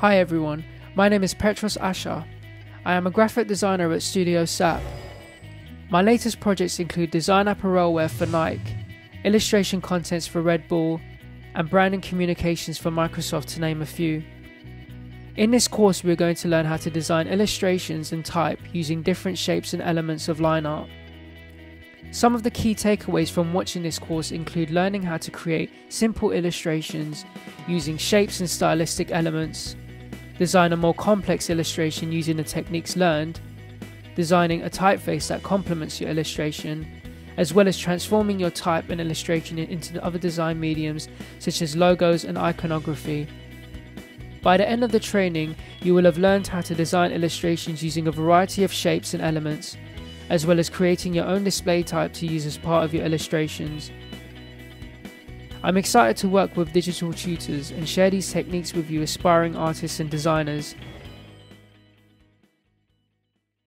Hi everyone, my name is Petros Afshar. I am a graphic designer at Studio SAP. My latest projects include design apparel wear for Nike, illustration contents for Red Bull, and branding communications for Microsoft to name a few. In this course, we are going to learn how to design illustrations and type using different shapes and elements of line art. Some of the key takeaways from watching this course include learning how to create simple illustrations using shapes and stylistic elements, design a more complex illustration using the techniques learned, designing a typeface that complements your illustration, as well as transforming your type and illustration into other design mediums such as logos and iconography. By the end of the training, you will have learned how to design illustrations using a variety of shapes and elements, as well as creating your own display type to use as part of your illustrations. I'm excited to work with digital tutors and share these techniques with you aspiring artists and designers